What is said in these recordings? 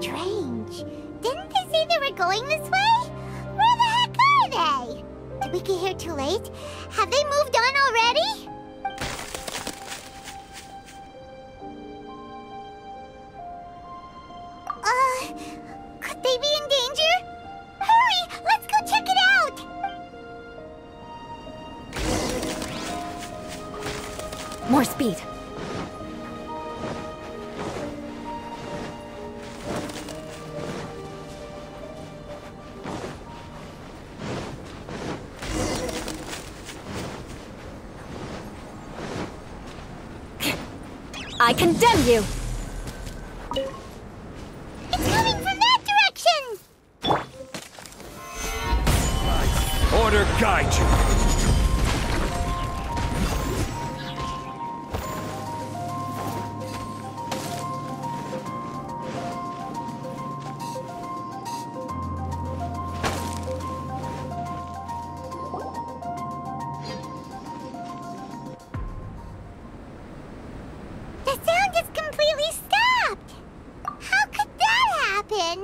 strange. Didn't they say they were going this way? Where the heck are they? Did we get here too late? Have they moved on already? Uh, could they be in danger? Hurry, let's go check it out! More speed. I condemn you! It's coming from that direction! Order guide you.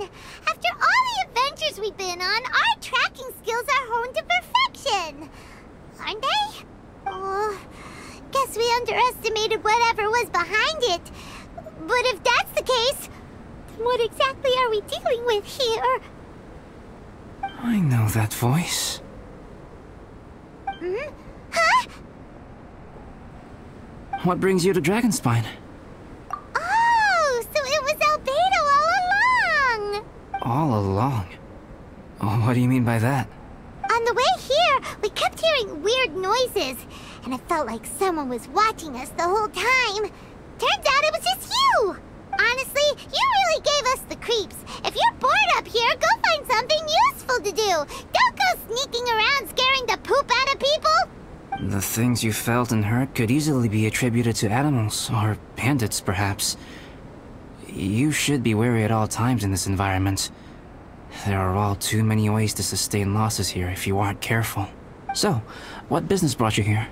After all the adventures we've been on, our tracking skills are honed to perfection! Aren't they? Oh, guess we underestimated whatever was behind it. But if that's the case, then what exactly are we dealing with here? I know that voice. Hmm? Huh? What brings you to Dragonspine? All along! Oh, what do you mean by that? On the way here, we kept hearing weird noises, and it felt like someone was watching us the whole time. Turns out it was just you! Honestly, you really gave us the creeps. If you're bored up here, go find something useful to do. Don't go sneaking around scaring the poop out of people! The things you felt and heard could easily be attributed to animals, or bandits, perhaps. You should be wary at all times in this environment. There are all too many ways to sustain losses here if you aren't careful. So, what business brought you here?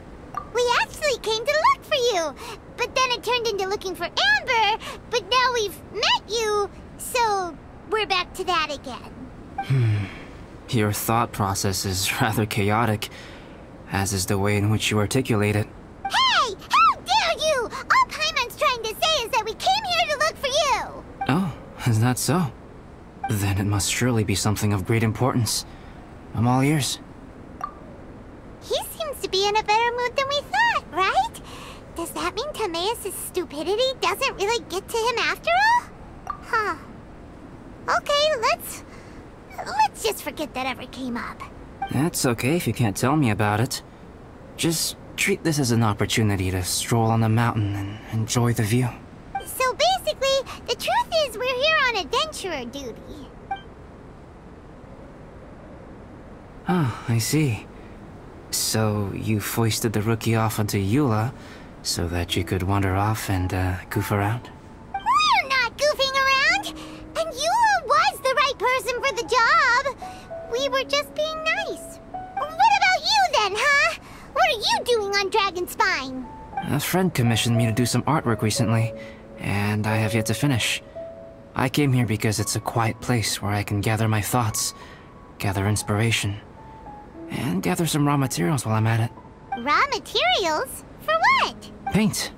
We actually came to look for you, but then it turned into looking for Amber, but now we've met you, so we're back to that again. Hmm. Your thought process is rather chaotic, as is the way in which you articulate it. That so? Then it must surely be something of great importance. I'm all ears. He seems to be in a better mood than we thought, right? Does that mean Timaeus' stupidity doesn't really get to him after all? Huh. Okay, let's... Let's just forget that ever came up. That's okay if you can't tell me about it. Just treat this as an opportunity to stroll on the mountain and enjoy the view. Adventurer duty. Ah, I see. So you foisted the rookie off onto Eula so that you could wander off and uh, goof around? We're not goofing around! And Eula was the right person for the job! We were just being nice. What about you then, huh? What are you doing on Dragonspine? A friend commissioned me to do some artwork recently, and I have yet to finish. I came here because it's a quiet place where I can gather my thoughts, gather inspiration, and gather some raw materials while I'm at it. Raw materials? For what? Paint.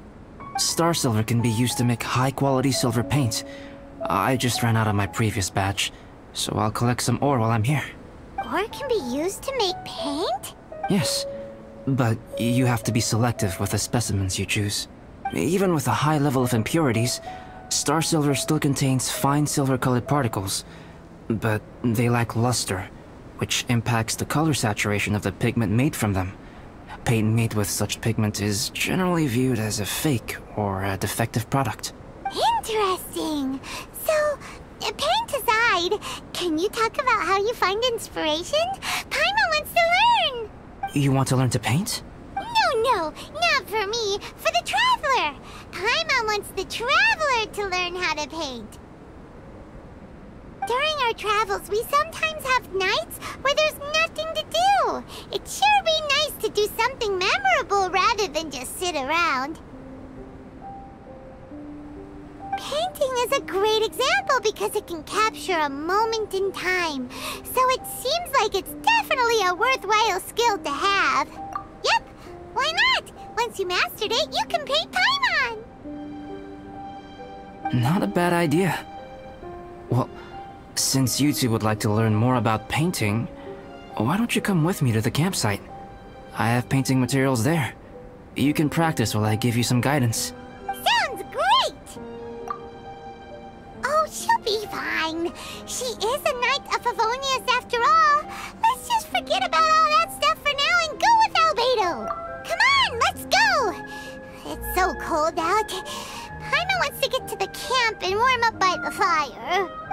Star silver can be used to make high-quality silver paint. I just ran out of my previous batch, so I'll collect some ore while I'm here. Ore can be used to make paint? Yes, but you have to be selective with the specimens you choose. Even with a high level of impurities, star silver still contains fine silver-colored particles, but they lack luster, which impacts the color saturation of the pigment made from them. Paint made with such pigment is generally viewed as a fake or a defective product. Interesting. So, uh, paint aside, can you talk about how you find inspiration? Paimon wants to learn. You want to learn to paint? No, no, not for me. For the traveler. Paimon wants the traveler to learn how to paint. During our travels, we sometimes have nights where there's nothing to do. It'd sure be nice to do something memorable rather than just sit around. Painting is a great example because it can capture a moment in time. So it seems like it's definitely a worthwhile skill to have. Yep, why not? Once you mastered it, you can paint Paimon! Not a bad idea. Well, since you two would like to learn more about painting, why don't you come with me to the campsite? I have painting materials there. You can practice while I give you some guidance. Sounds great! Oh, she'll be fine. She is a knight of Favonius after all. Let's just forget about all that stuff for now and go with Albedo. Come on, let's go! It's so cold out. To get to the camp and warm up by the fire.